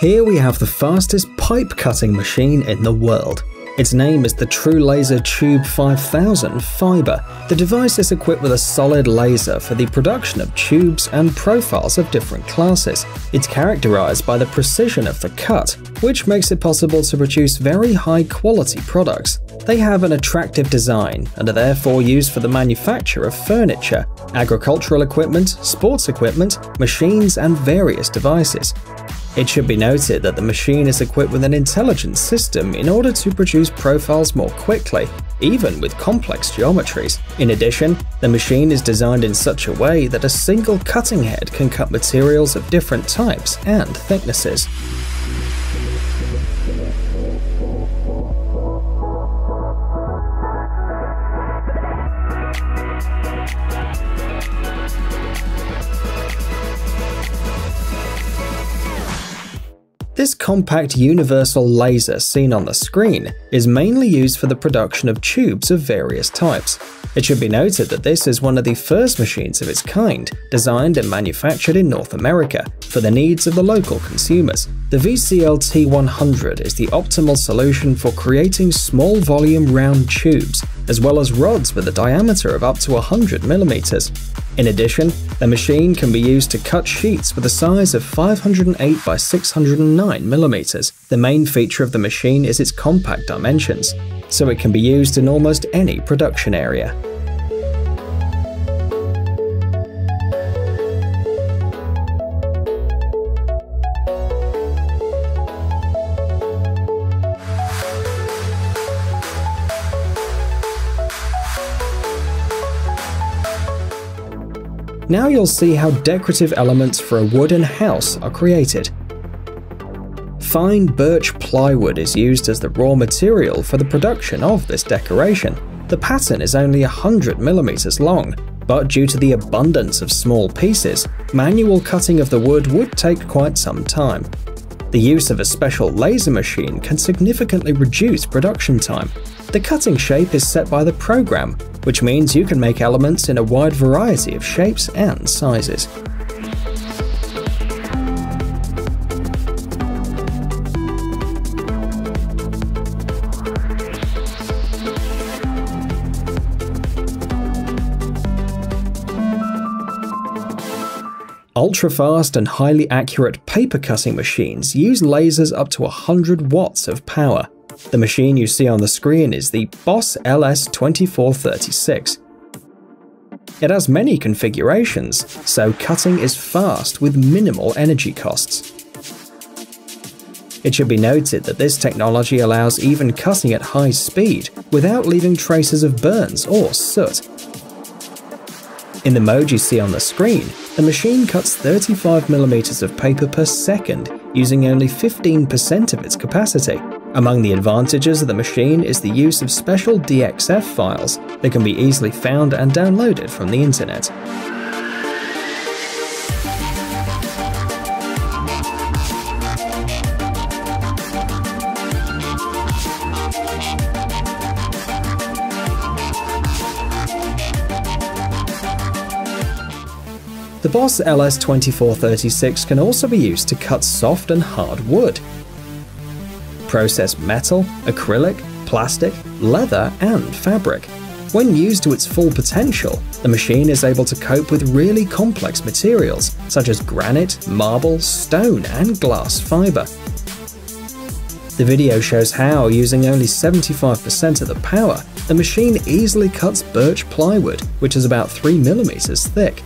Here we have the fastest pipe cutting machine in the world. Its name is the TruLaser Tube 5000 Fiber. The device is equipped with a solid laser for the production of tubes and profiles of different classes. It's characterized by the precision of the cut, which makes it possible to produce very high quality products. They have an attractive design and are therefore used for the manufacture of furniture, agricultural equipment, sports equipment, machines, and various devices. It should be noted that the machine is equipped with an intelligent system in order to produce profiles more quickly, even with complex geometries. In addition, the machine is designed in such a way that a single cutting head can cut materials of different types and thicknesses. Compact universal laser seen on the screen is mainly used for the production of tubes of various types. It should be noted that this is one of the first machines of its kind, designed and manufactured in North America for the needs of the local consumers. The VCL T100 is the optimal solution for creating small volume round tubes, as well as rods with a diameter of up to 100 millimeters. In addition, the machine can be used to cut sheets with a size of 508 by 609 millimeters. The main feature of the machine is its compact dimensions, so it can be used in almost any production area. Now you'll see how decorative elements for a wooden house are created. Fine birch plywood is used as the raw material for the production of this decoration. The pattern is only 100mm long, but due to the abundance of small pieces, manual cutting of the wood would take quite some time. The use of a special laser machine can significantly reduce production time. The cutting shape is set by the program, which means you can make elements in a wide variety of shapes and sizes. Ultra-fast and highly accurate paper cutting machines use lasers up to 100 watts of power, the machine you see on the screen is the Boss LS2436. It has many configurations, so cutting is fast with minimal energy costs. It should be noted that this technology allows even cutting at high speed without leaving traces of burns or soot. In the mode you see on the screen, the machine cuts 35mm of paper per second using only 15% of its capacity. Among the advantages of the machine is the use of special DXF files that can be easily found and downloaded from the internet. The Boss LS2436 can also be used to cut soft and hard wood, process metal, acrylic, plastic, leather, and fabric. When used to its full potential, the machine is able to cope with really complex materials such as granite, marble, stone, and glass fiber. The video shows how, using only 75% of the power, the machine easily cuts birch plywood, which is about 3mm thick.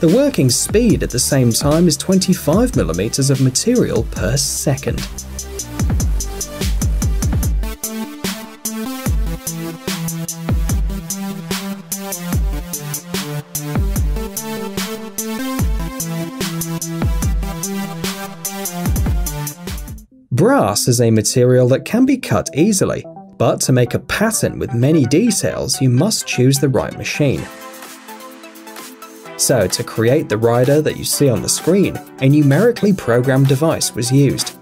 The working speed at the same time is 25mm of material per second. Brass is a material that can be cut easily, but to make a pattern with many details you must choose the right machine. So to create the rider that you see on the screen, a numerically programmed device was used.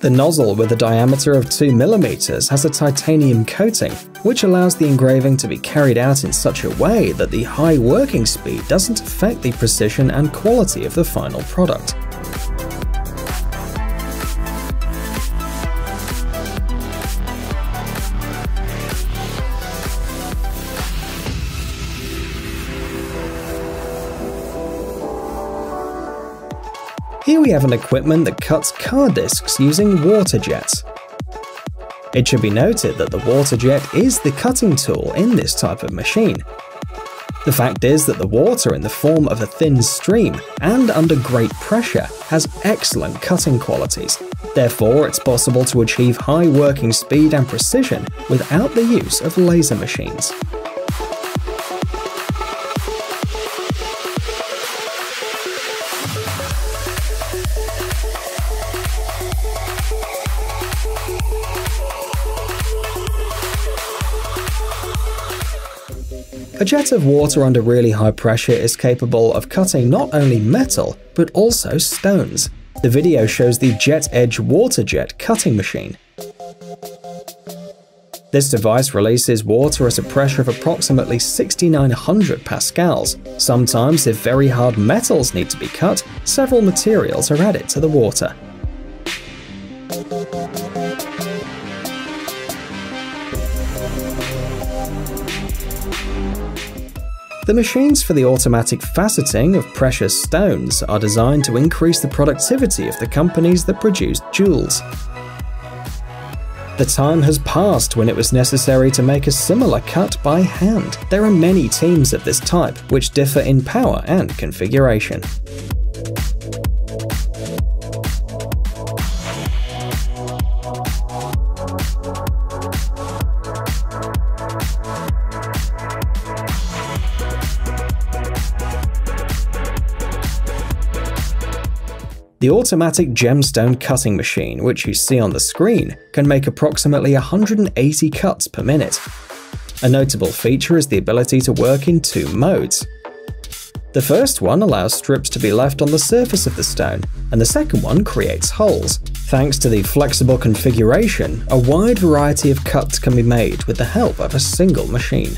The nozzle with a diameter of 2mm has a titanium coating, which allows the engraving to be carried out in such a way that the high working speed doesn't affect the precision and quality of the final product. Here we have an equipment that cuts car discs using water jets. It should be noted that the water jet is the cutting tool in this type of machine. The fact is that the water in the form of a thin stream and under great pressure has excellent cutting qualities. Therefore, it's possible to achieve high working speed and precision without the use of laser machines. A jet of water under really high pressure is capable of cutting not only metal, but also stones. The video shows the Jet Edge water jet cutting machine. This device releases water at a pressure of approximately 6900 pascals. Sometimes, if very hard metals need to be cut, several materials are added to the water. The machines for the automatic faceting of precious stones are designed to increase the productivity of the companies that produce jewels. The time has passed when it was necessary to make a similar cut by hand. There are many teams of this type, which differ in power and configuration. The automatic gemstone cutting machine, which you see on the screen, can make approximately 180 cuts per minute. A notable feature is the ability to work in two modes. The first one allows strips to be left on the surface of the stone, and the second one creates holes. Thanks to the flexible configuration, a wide variety of cuts can be made with the help of a single machine.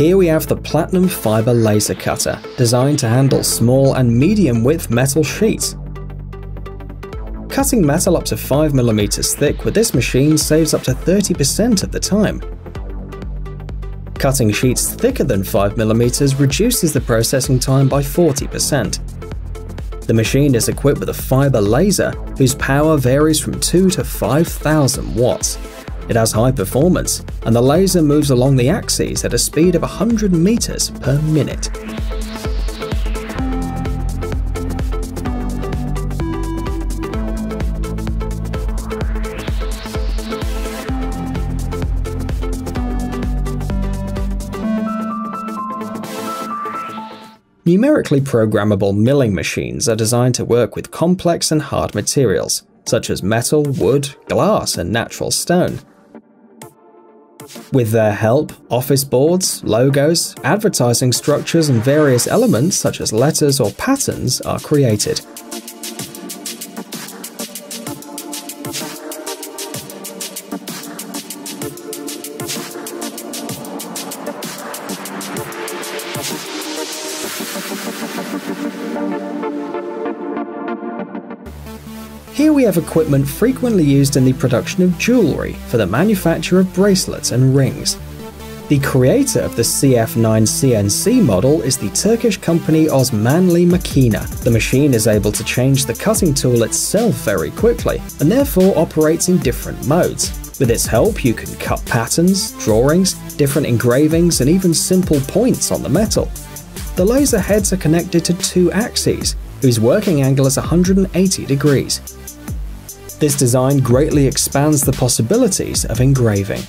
Here we have the Platinum Fiber Laser Cutter, designed to handle small and medium width metal sheets. Cutting metal up to 5mm thick with this machine saves up to 30% of the time. Cutting sheets thicker than 5mm reduces the processing time by 40%. The machine is equipped with a fiber laser whose power varies from 2 to 5000 watts. It has high performance, and the laser moves along the axes at a speed of 100 meters per minute. Numerically programmable milling machines are designed to work with complex and hard materials, such as metal, wood, glass, and natural stone. With their help, office boards, logos, advertising structures, and various elements such as letters or patterns are created. Have equipment frequently used in the production of jewellery for the manufacture of bracelets and rings. The creator of the CF9 CNC model is the Turkish company Osmanli Makina. The machine is able to change the cutting tool itself very quickly, and therefore operates in different modes. With its help, you can cut patterns, drawings, different engravings, and even simple points on the metal. The laser heads are connected to two axes, whose working angle is 180 degrees. This design greatly expands the possibilities of engraving.